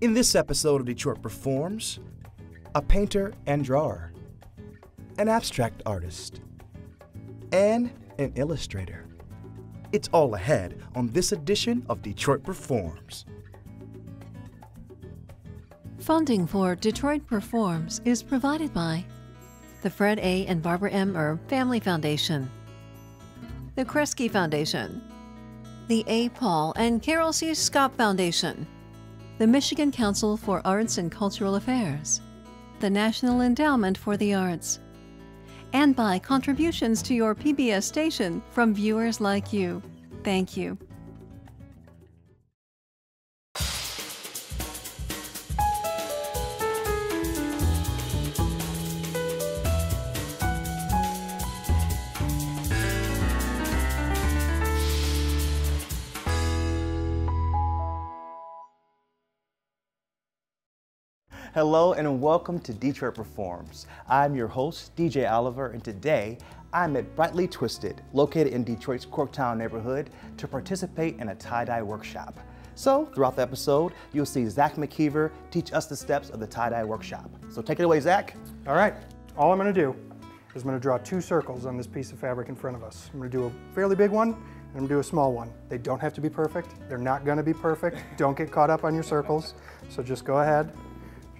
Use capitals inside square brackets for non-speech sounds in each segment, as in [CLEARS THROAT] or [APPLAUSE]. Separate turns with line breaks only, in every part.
In this episode of Detroit Performs, a painter and drawer, an abstract artist, and an illustrator. It's all ahead on this edition of Detroit Performs.
Funding for Detroit Performs is provided by the Fred A. and Barbara M. Erb Family Foundation, the Kresge Foundation, the A. Paul and Carol C. Scott Foundation, the Michigan Council for Arts and Cultural Affairs, the National Endowment for the Arts, and by contributions to your PBS station from viewers like you. Thank you.
Hello and welcome to Detroit Performs. I'm your host, DJ Oliver, and today I'm at Brightly Twisted, located in Detroit's Corktown neighborhood, to participate in a tie-dye workshop. So, throughout the episode, you'll see Zach McKeever teach us the steps of the tie-dye workshop. So take it away, Zach.
All right, all I'm gonna do is I'm gonna draw two circles on this piece of fabric in front of us. I'm gonna do a fairly big one, and I'm gonna do a small one. They don't have to be perfect. They're not gonna be perfect. [LAUGHS] Don't get caught up on your circles. So just go ahead,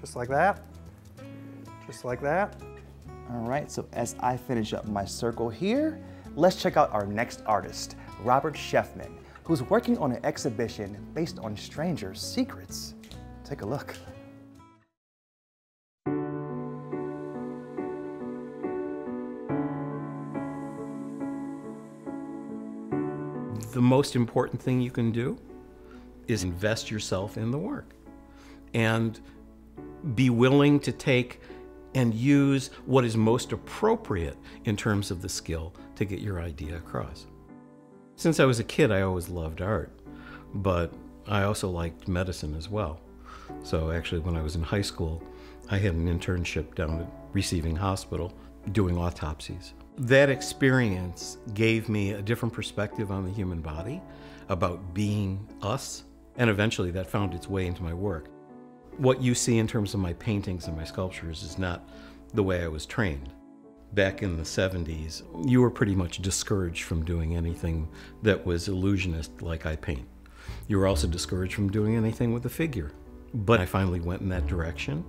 just like that, just like that.
All right, so as I finish up my circle here, let's check out our next artist, Robert Schefman, who's working on an exhibition based on strangers' secrets. Take a look.
The most important thing you can do is invest yourself in the work and be willing to take and use what is most appropriate in terms of the skill to get your idea across. Since I was a kid, I always loved art, but I also liked medicine as well. So actually, when I was in high school, I had an internship down at Receiving Hospital doing autopsies. That experience gave me a different perspective on the human body, about being us, and eventually that found its way into my work what you see in terms of my paintings and my sculptures is not the way I was trained. Back in the 70s, you were pretty much discouraged from doing anything that was illusionist like I paint. You were also discouraged from doing anything with a figure. But I finally went in that direction,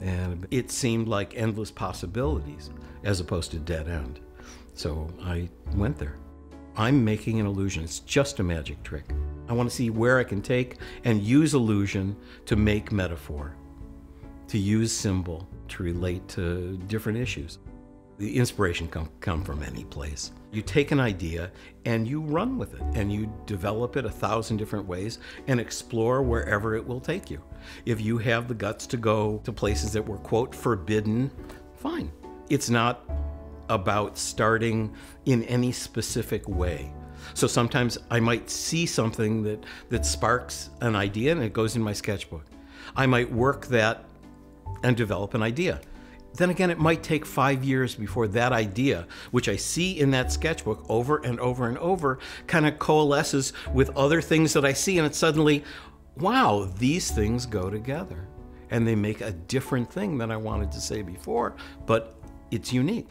and it seemed like endless possibilities as opposed to dead end. So I went there. I'm making an illusion, it's just a magic trick. I want to see where I can take and use illusion to make metaphor, to use symbol to relate to different issues. The inspiration can come from any place. You take an idea and you run with it and you develop it a thousand different ways and explore wherever it will take you. If you have the guts to go to places that were, quote, forbidden, fine. It's not about starting in any specific way. So sometimes I might see something that, that sparks an idea and it goes in my sketchbook. I might work that and develop an idea. Then again, it might take five years before that idea, which I see in that sketchbook over and over and over, kind of coalesces with other things that I see, and it's suddenly, wow, these things go together. And they make a different thing than I wanted to say before, but it's unique.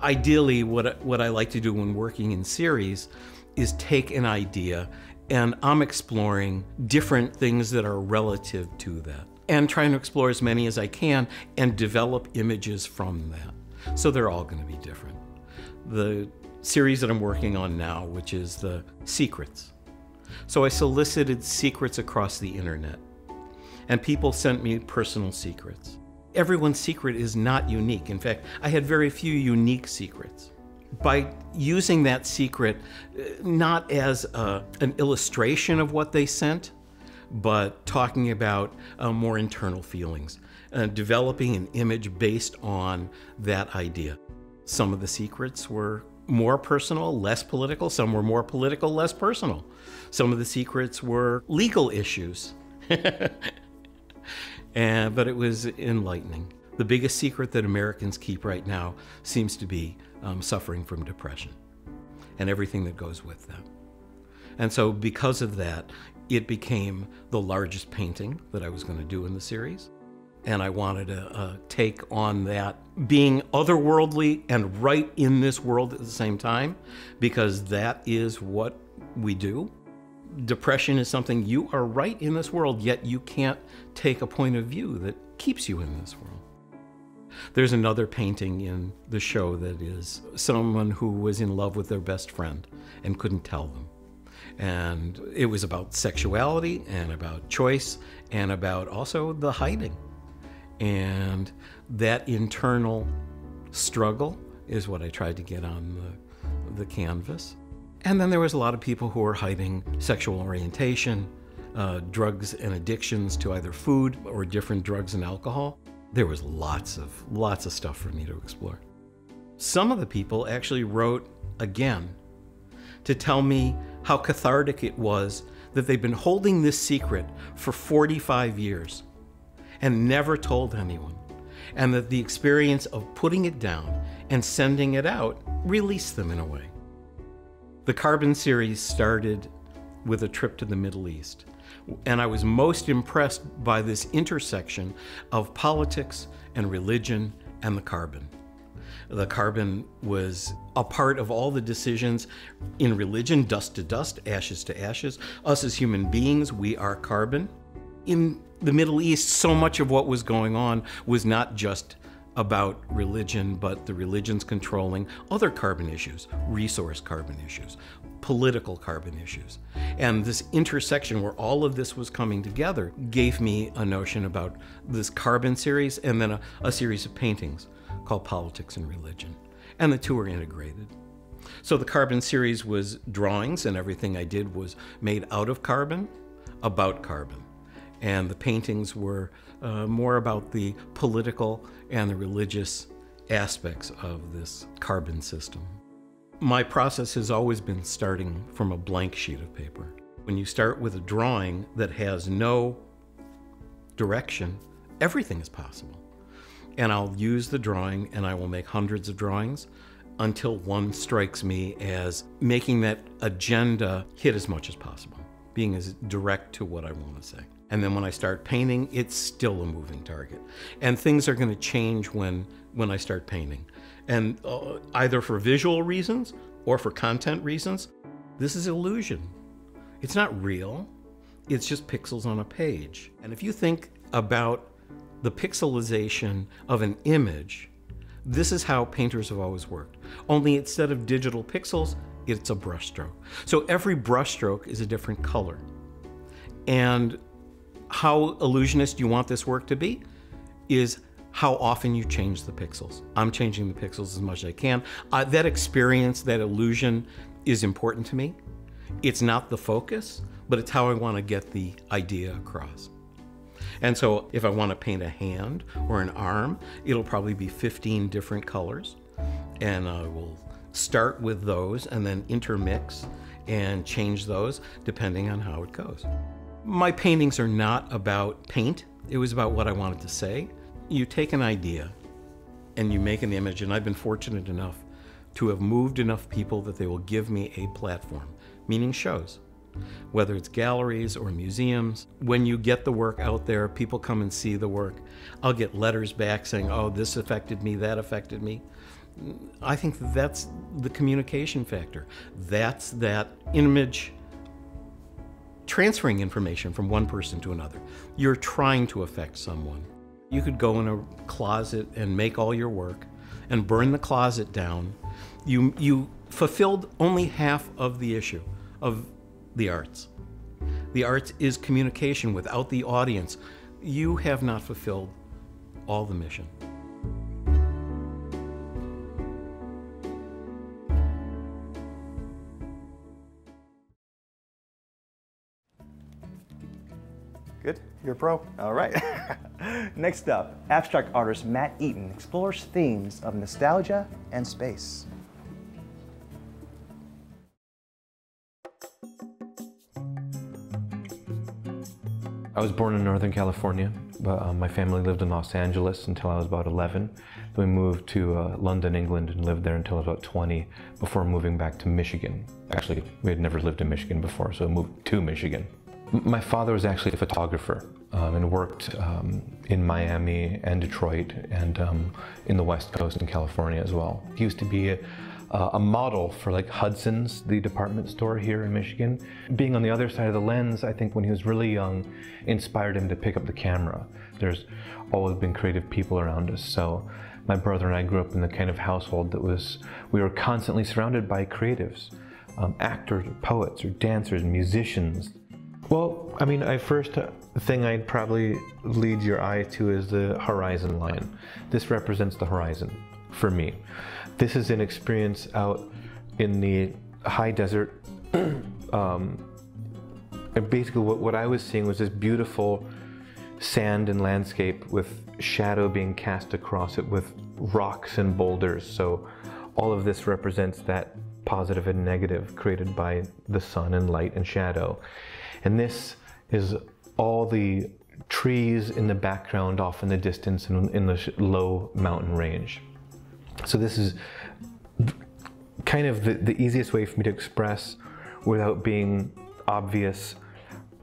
Ideally, what, what I like to do when working in series is take an idea and I'm exploring different things that are relative to that and trying to explore as many as I can and develop images from that. So they're all going to be different. The series that I'm working on now, which is the secrets. So I solicited secrets across the internet and people sent me personal secrets. Everyone's secret is not unique. In fact, I had very few unique secrets by using that secret uh, not as a, an illustration of what they sent, but talking about uh, more internal feelings, uh, developing an image based on that idea. Some of the secrets were more personal, less political. Some were more political, less personal. Some of the secrets were legal issues. [LAUGHS] and, but it was enlightening. The biggest secret that Americans keep right now seems to be um, suffering from depression and everything that goes with that. And so, because of that, it became the largest painting that I was going to do in the series. And I wanted to uh, take on that being otherworldly and right in this world at the same time, because that is what we do. Depression is something you are right in this world, yet you can't take a point of view that keeps you in this world. There's another painting in the show that is someone who was in love with their best friend and couldn't tell them. And it was about sexuality and about choice and about also the hiding. And that internal struggle is what I tried to get on the, the canvas. And then there was a lot of people who were hiding sexual orientation, uh, drugs and addictions to either food or different drugs and alcohol. There was lots of lots of stuff for me to explore. Some of the people actually wrote again to tell me how cathartic it was that they've been holding this secret for 45 years and never told anyone, and that the experience of putting it down and sending it out released them in a way. The Carbon series started with a trip to the Middle East, and I was most impressed by this intersection of politics and religion and the carbon. The carbon was a part of all the decisions in religion dust to dust, ashes to ashes. Us as human beings, we are carbon. In the Middle East, so much of what was going on was not just about religion, but the religions controlling other carbon issues, resource carbon issues, political carbon issues. And this intersection where all of this was coming together gave me a notion about this carbon series and then a, a series of paintings called Politics and Religion. And the two are integrated. So the carbon series was drawings, and everything I did was made out of carbon, about carbon. And the paintings were uh, more about the political and the religious aspects of this carbon system. My process has always been starting from a blank sheet of paper. When you start with a drawing that has no direction, everything is possible. And I'll use the drawing and I will make hundreds of drawings until one strikes me as making that agenda hit as much as possible, being as direct to what I want to say. And then when I start painting, it's still a moving target. And things are going to change when, when I start painting and uh, either for visual reasons or for content reasons, this is illusion. It's not real. It's just pixels on a page. And if you think about the pixelization of an image, this is how painters have always worked. Only instead of digital pixels, it's a brushstroke. So every brushstroke is a different color. And how illusionist you want this work to be is how often you change the pixels. I'm changing the pixels as much as I can. Uh, that experience, that illusion is important to me. It's not the focus, but it's how I want to get the idea across. And so if I want to paint a hand or an arm, it'll probably be 15 different colors. And I will start with those and then intermix and change those depending on how it goes. My paintings are not about paint. It was about what I wanted to say you take an idea and you make an image, and I've been fortunate enough to have moved enough people that they will give me a platform, meaning shows. Whether it's galleries or museums, when you get the work out there, people come and see the work. I'll get letters back saying, oh, this affected me, that affected me. I think that's the communication factor. That's that image transferring information from one person to another. You're trying to affect someone. You could go in a closet and make all your work and burn the closet down. You, you fulfilled only half of the issue of the arts. The arts is communication without the audience. You have not fulfilled all the mission.
Good?
You're a pro.
All right. [LAUGHS] Next up, abstract artist Matt Eaton explores themes of nostalgia and space.
I was born in Northern California, but um, my family lived in Los Angeles until I was about 11. Then we moved to uh, London, England, and lived there until I was about 20 before moving back to Michigan. Actually, we had never lived in Michigan before, so moved to Michigan. My father was actually a photographer um, and worked um, in Miami and Detroit and um, in the West Coast in California as well. He used to be a, a model for like Hudson's, the department store here in Michigan. Being on the other side of the lens, I think when he was really young, inspired him to pick up the camera. There's always been creative people around us, so my brother and I grew up in the kind of household that was, we were constantly surrounded by creatives, um, actors, or poets, or dancers, musicians. Well, I mean, I first uh, thing I'd probably lead your eye to is the horizon line. This represents the horizon for me. This is an experience out in the high desert. [CLEARS THROAT] um, and basically, what, what I was seeing was this beautiful sand and landscape with shadow being cast across it with rocks and boulders. So all of this represents that positive and negative created by the sun and light and shadow. And this is all the trees in the background off in the distance and in the low mountain range. So this is kind of the, the easiest way for me to express without being obvious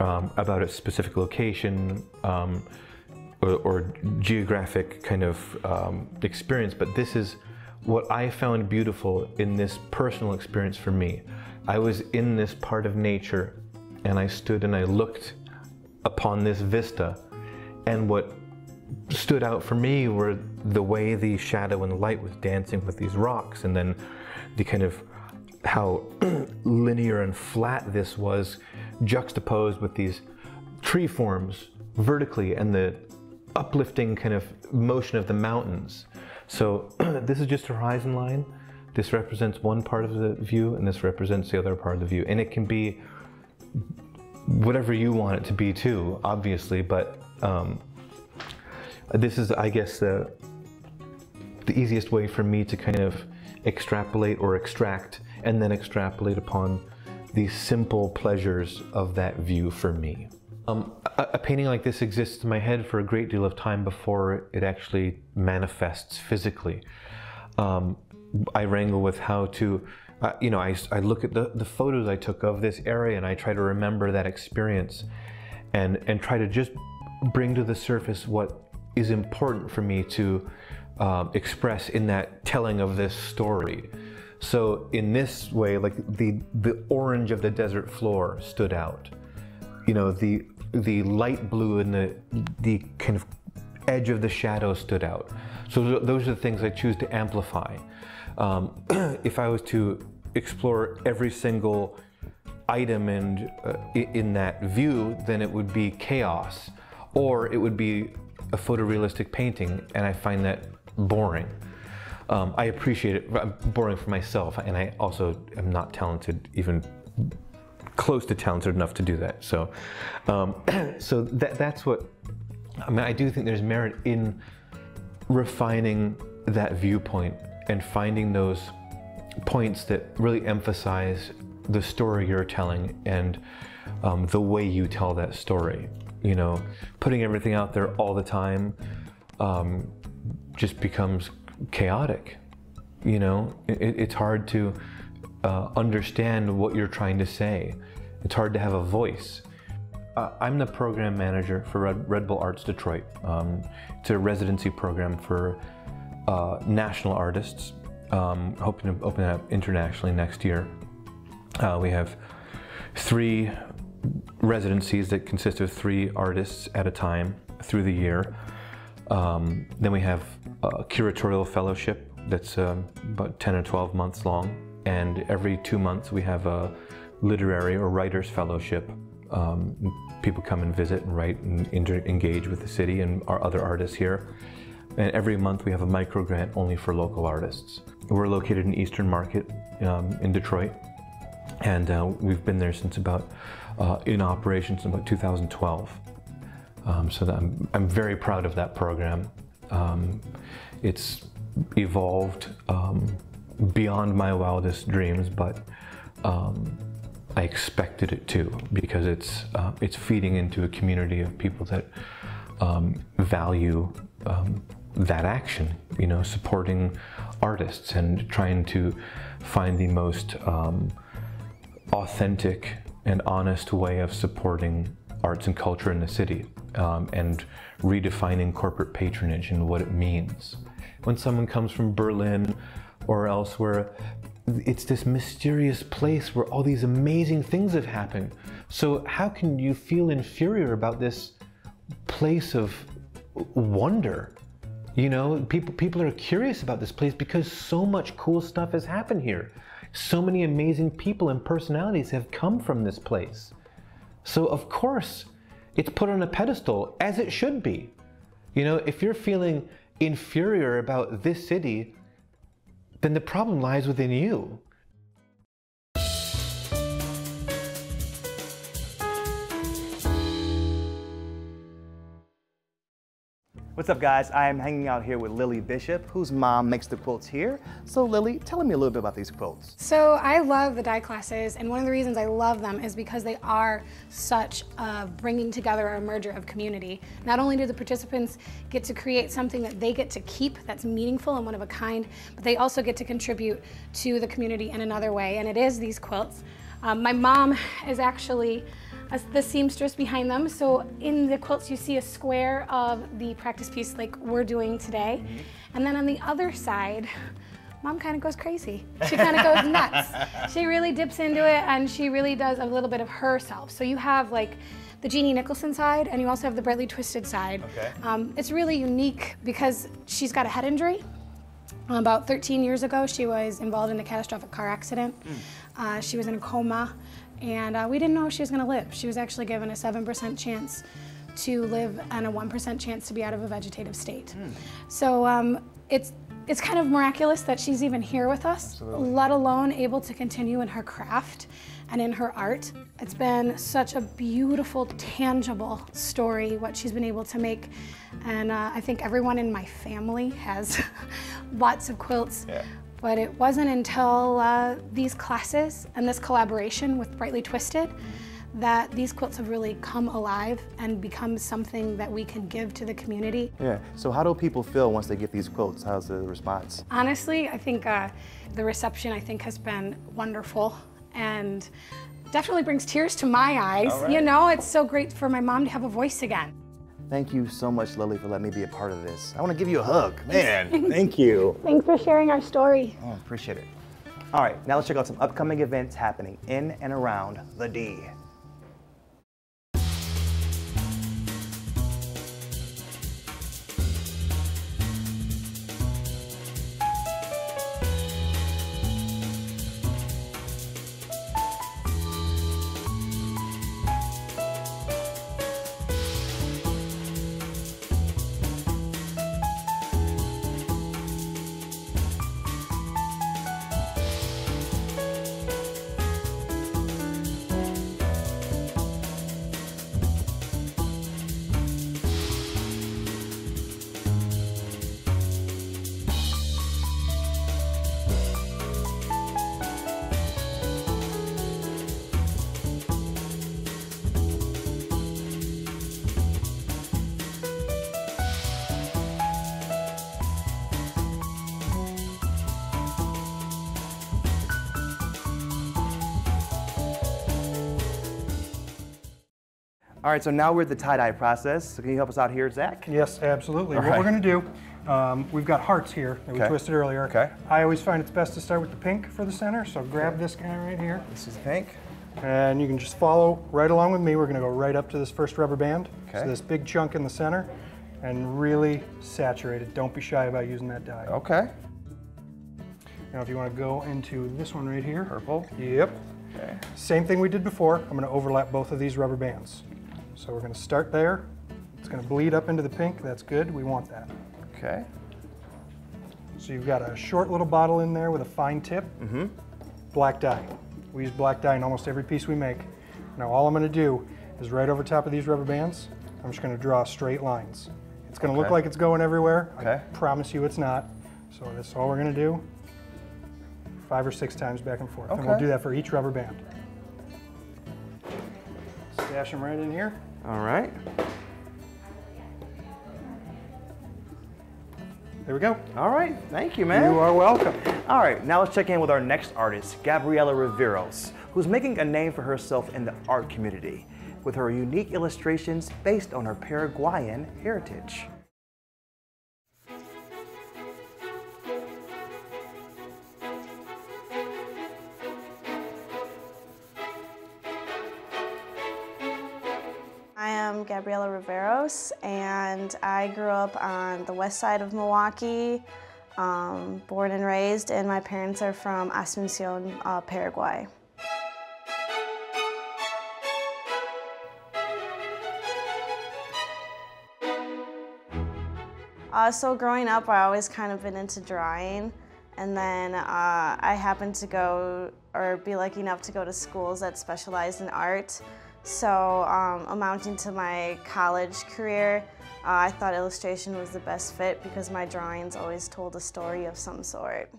um, about a specific location um, or, or, geographic kind of um, experience, but this is what I found beautiful in this personal experience for me. I was in this part of nature and I stood and I looked upon this vista and what stood out for me were the way the shadow and light was dancing with these rocks and then the kind of how [CLEARS THROAT] linear and flat this was juxtaposed with these tree forms vertically and the uplifting kind of motion of the mountains. So [CLEARS THROAT] this is just a horizon line. This represents one part of the view and this represents the other part of the view. And it can be whatever you want it to be too, obviously, but um, this is, I guess, the, the easiest way for me to kind of extrapolate or extract and then extrapolate upon the simple pleasures of that view for me. Um, a, a, painting like this exists in my head for a great deal of time before it actually manifests physically. Um, I wrangle with how to, you know, I, I look at the, the photos I took of this area and I try to remember that experience and, and try to just bring to the surface what is important for me to um, express in that telling of this story. So in this way, like the, the orange of the desert floor stood out. You know, the, the light blue and the, the kind of edge of the shadow stood out. So those are the things I choose to amplify. Um, [CLEARS THROAT] if I was to explore every single item and uh, in that view, then it would be chaos, or it would be a photorealistic painting, and I find that boring. Um, I appreciate it. I'm boring for myself, and I also am not talented, even close to talented enough to do that. So, um, [CLEARS THROAT] so that, that's what I mean. I do think there's merit in refining that viewpoint and finding those points that really emphasize the story you're telling and um, the way you tell that story. You know, putting everything out there all the time um, just becomes chaotic. You know, it, it's hard to uh, understand what you're trying to say. It's hard to have a voice. Uh, I'm the program manager for Red, Red Bull Arts Detroit. Um, it's a residency program for uh, national artists. Um, hoping to open up internationally next year. Uh, we have three residencies that consist of three artists at a time through the year. Um, then we have a curatorial fellowship that's um, about 10 or 12 months long. And every two months we have a literary or writers fellowship. Um, people come and visit and write and engage with the city and our other artists here. And every month we have a micro grant only for local artists. We're located in Eastern Market um, in Detroit. And uh, we've been there since about, uh, in operation since about 2012. Um, so I'm, I'm very proud of that program. Um, it's evolved um, beyond my wildest dreams, but um, I expected it to because it's uh, it's feeding into a community of people that um, value um, that action. You know, supporting artists and trying to find the most authentic and honest way of supporting arts and culture in the city um, and redefining corporate patronage and what it means. When someone comes from Berlin or elsewhere, it's this mysterious place where all these amazing things have happened. So, how can you feel inferior about this place of wonder? You know, people people are curious about this place because so much cool stuff has happened here. So many amazing people and personalities have come from this place. So of course, it's put on a pedestal as it should be. You know, if you're feeling inferior about this city, then the problem lies within you.
What's up guys? I am hanging out here with Lily Bishop, whose mom makes the quilts here. So Lily, tell me a little bit about these quilts.
So I love the dye classes and one of the reasons I love them is because they are such a bringing together or a merger of community. Not only do the participants get to create something that they get to keep that's meaningful and one of a kind, but they also get to contribute to the community in another way and it is these quilts. Um, my mom is actually the seamstress behind them. So in the quilts you see a square of the practice piece like we're doing today. Mm -hmm. And then on the other side, mom kind of goes crazy. She kind of goes [LAUGHS] nuts. She really dips into it and she really does a little bit of herself. So you have like the Jeannie Nicholson side and you also have the Brightly Twisted side. Okay. Um, it's really unique because she's got a head injury. About 13 years ago, she was involved in a catastrophic car accident. Mm. Uh, she was in a coma and uh, we didn't know if she was going to live. She was actually given a 7% chance to live and a 1% chance to be out of a vegetative state. Mm. So um, it's it's kind of miraculous that she's even here with us, Absolutely. let alone able to continue in her craft and in her art. It's been such a beautiful, tangible story, what she's been able to make. And uh, I think everyone in my family has [LAUGHS] lots of quilts. Yeah. But it wasn't until uh, these classes and this collaboration with Brightly Twisted that these quilts have really come alive and become something that we can give to the community.
Yeah, so how do people feel once they get these quilts? How's the response?
Honestly, I think uh, the reception I think has been wonderful and definitely brings tears to my eyes. Right. You know, it's so great for my mom to have a voice again.
Thank you so much, Lily, for letting me be a part of this. I want to give you a hug. [LAUGHS] Man, thank you.
Thanks for sharing our story.
Oh, appreciate it. All right, now let's check out some upcoming events happening in and around the D. All right, so now we're at the tie-dye process. So can you help us out here, Zach?
Yes, absolutely. All what right. we're gonna do, um, we've got hearts here that we okay. twisted earlier.
Okay.
I always find it's best to start with the pink for the center, so grab okay. this guy right here.
This is pink.
And you can just follow right along with me. We're gonna go right up to this first rubber band. Okay. So this big chunk in the center, and really saturate it. Don't be shy about using that dye.
Okay.
Now if you wanna go into this one right here.
Purple?
Yep. Okay. Same thing we did before. I'm gonna overlap both of these rubber bands. So we're gonna start there. It's gonna bleed up into the pink, that's good, we want that.
Okay.
So you've got a short little bottle in there with a fine tip, mm -hmm. black dye. We use black dye in almost every piece we make. Now all I'm gonna do is right over top of these rubber bands, I'm just gonna draw straight lines. It's gonna okay. look like it's going everywhere. Okay. I promise you it's not. So that's all we're gonna do. Five or six times back and forth. Okay. And we'll do that for each rubber band. Dash them right in here.
All right.
There we go.
All right, thank you, man.
You are welcome.
All right, now let's check in with our next artist, Gabriela Riveros, who's making a name for herself in the art community with her unique illustrations based on her Paraguayan heritage.
Gabriela Riveros and I grew up on the west side of Milwaukee, um, born and raised, and my parents are from Asuncion, uh, Paraguay. Uh, so growing up, I always kind of been into drawing, and then uh, I happened to go or be lucky enough to go to schools that specialized in art. So um, amounting to my college career, uh, I thought illustration was the best fit because my drawings always told a story of some sort.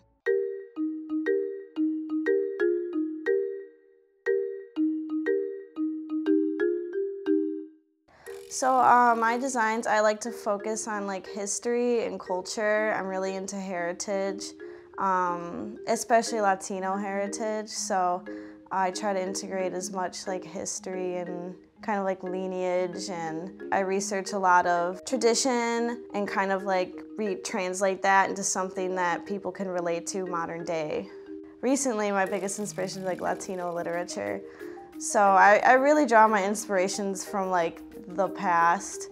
So uh, my designs, I like to focus on like history and culture. I'm really into heritage, um, especially Latino heritage. So I try to integrate as much like history and kind of like lineage and I research a lot of tradition and kind of like re-translate that into something that people can relate to modern day. Recently, my biggest inspiration is like Latino literature. So I, I really draw my inspirations from like the past.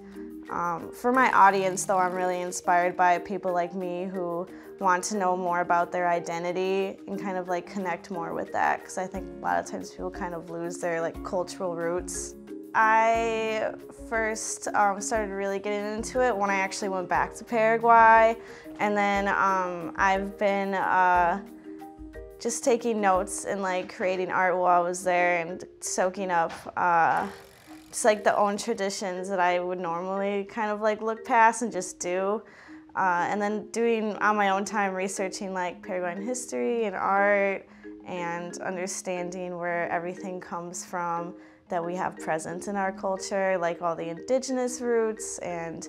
Um, for my audience though, I'm really inspired by people like me who want to know more about their identity and kind of like connect more with that because I think a lot of times people kind of lose their like cultural roots. I first um, started really getting into it when I actually went back to Paraguay and then um, I've been uh, just taking notes and like creating art while I was there and soaking up uh, just like the own traditions that I would normally kind of like look past and just do. Uh, and then doing on my own time researching like Paraguayan history and art and understanding where everything comes from that we have present in our culture, like all the indigenous roots and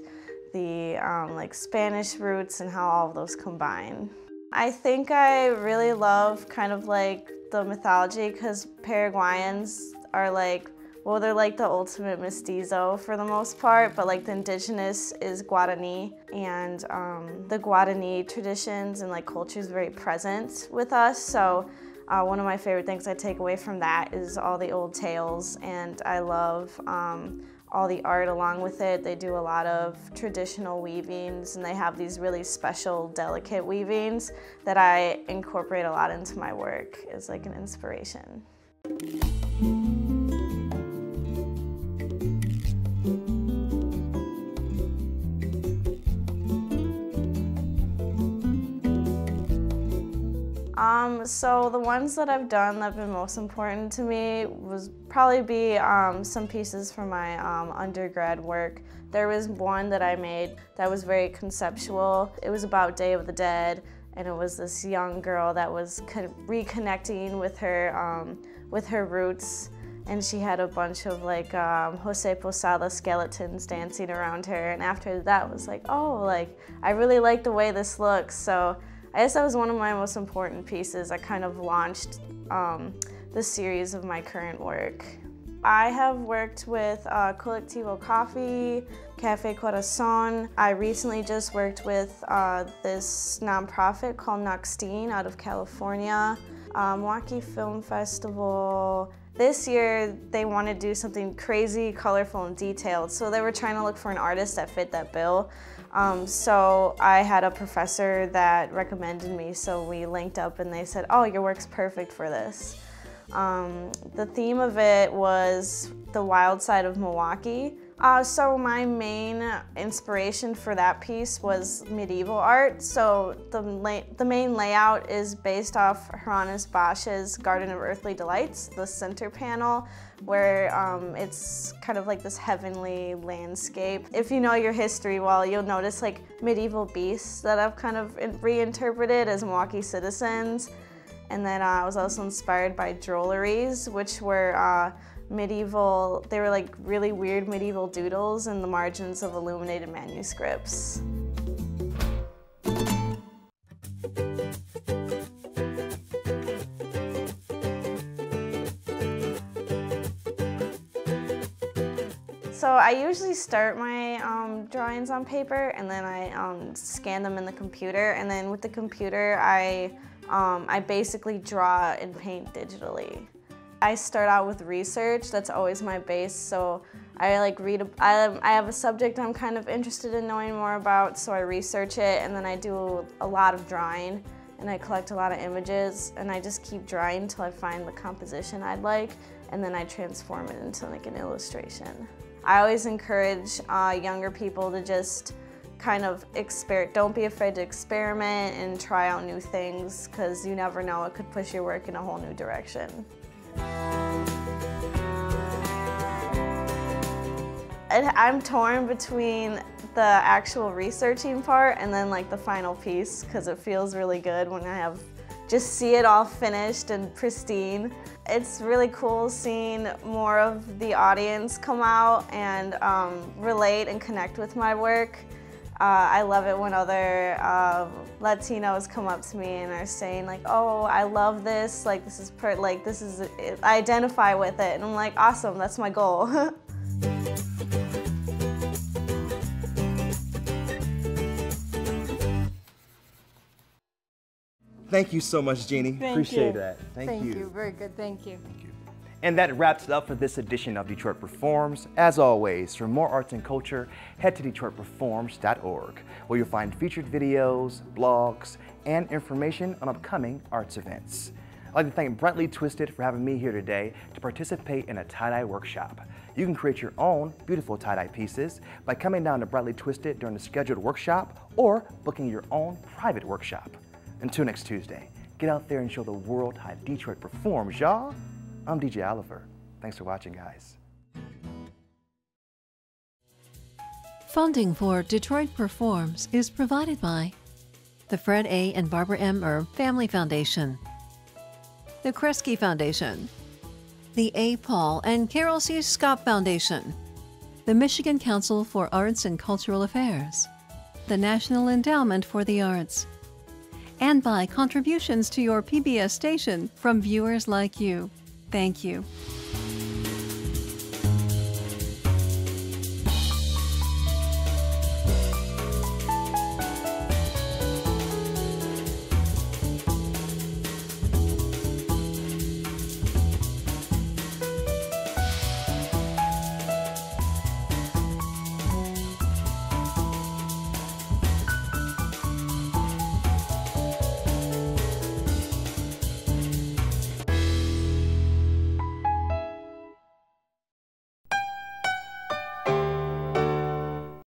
the um, like Spanish roots and how all of those combine. I think I really love kind of like the mythology because Paraguayans are like well, they're like the ultimate mestizo for the most part, but like the indigenous is Guarani, and um, the Guarani traditions and like culture is very present with us. So uh, one of my favorite things I take away from that is all the old tales, and I love um, all the art along with it. They do a lot of traditional weavings, and they have these really special, delicate weavings that I incorporate a lot into my work as like an inspiration. Um, so the ones that I've done that have been most important to me was probably be um, some pieces from my um, undergrad work. There was one that I made that was very conceptual. It was about Day of the Dead, and it was this young girl that was reconnecting with her um, with her roots and she had a bunch of like um, Jose Posada skeletons dancing around her and after that was like oh like I really like the way this looks so I guess that was one of my most important pieces that kind of launched um, the series of my current work. I have worked with uh, Colectivo Coffee, Cafe Corazon. I recently just worked with uh, this nonprofit called Noxteen out of California, uh, Milwaukee Film Festival. This year, they wanted to do something crazy, colorful, and detailed, so they were trying to look for an artist that fit that bill. Um, so I had a professor that recommended me, so we linked up and they said, oh, your work's perfect for this. Um, the theme of it was the wild side of Milwaukee. Uh, so my main inspiration for that piece was medieval art. So the, the main layout is based off Hieronymus Bosch's Garden of Earthly Delights, the center panel, where um, it's kind of like this heavenly landscape. If you know your history well, you'll notice like medieval beasts that I've kind of reinterpreted as Milwaukee citizens. And then uh, I was also inspired by drolleries, which were uh, medieval, they were like really weird medieval doodles in the margins of illuminated manuscripts. I usually start my um, drawings on paper and then I um, scan them in the computer. And then with the computer, I, um, I basically draw and paint digitally. I start out with research, that's always my base. So I like read, a, I, I have a subject I'm kind of interested in knowing more about, so I research it and then I do a lot of drawing and I collect a lot of images and I just keep drawing until I find the composition I'd like and then I transform it into like an illustration. I always encourage uh, younger people to just kind of experiment, don't be afraid to experiment and try out new things because you never know, it could push your work in a whole new direction. I'm torn between the actual researching part and then like the final piece because it feels really good when I have just see it all finished and pristine. It's really cool seeing more of the audience come out and um, relate and connect with my work. Uh, I love it when other uh, Latinos come up to me and are saying like, "Oh, I love this. Like this is per like this is I identify with it." And I'm like, "Awesome, that's my goal." [LAUGHS]
Thank you so much, Jeannie.
Thank
Appreciate
you.
that. Thank,
Thank
you.
Thank you. Very good. Thank you. Thank you.
And that wraps it up for this edition of Detroit Performs. As always, for more arts and culture, head to DetroitPerforms.org, where you'll find featured videos, blogs, and information on upcoming arts events. I'd like to thank Brightly Twisted for having me here today to participate in a tie-dye workshop. You can create your own beautiful tie-dye pieces by coming down to Brightly Twisted during the scheduled workshop or booking your own private workshop. Until next Tuesday, get out there and show the world how Detroit performs, y'all. I'm DJ Oliver. Thanks for watching, guys.
Funding for Detroit Performs is provided by the Fred A. and Barbara M. Erb Family Foundation, the Kresge Foundation, the A. Paul and Carol C. Scott Foundation, the Michigan Council for Arts and Cultural Affairs, the National Endowment for the Arts, and by contributions to your PBS station from viewers like you. Thank you.